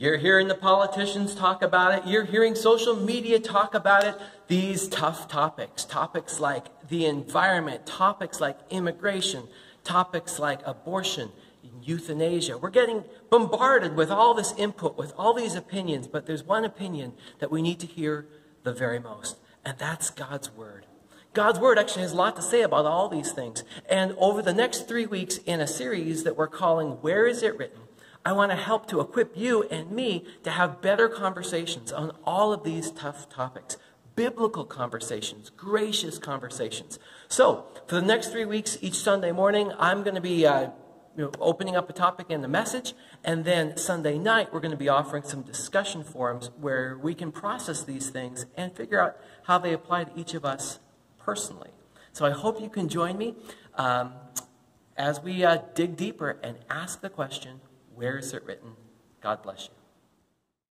You're hearing the politicians talk about it. You're hearing social media talk about it. These tough topics, topics like the environment, topics like immigration, topics like abortion, euthanasia. We're getting bombarded with all this input, with all these opinions, but there's one opinion that we need to hear the very most, and that's God's Word. God's Word actually has a lot to say about all these things. And over the next three weeks, in a series that we're calling Where Is It Written? I want to help to equip you and me to have better conversations on all of these tough topics. Biblical conversations, gracious conversations. So, for the next three weeks, each Sunday morning, I'm going to be uh, you know, opening up a topic in the message. And then Sunday night, we're going to be offering some discussion forums where we can process these things and figure out how they apply to each of us personally. So I hope you can join me um, as we uh, dig deeper and ask the question, where is it written? God bless you.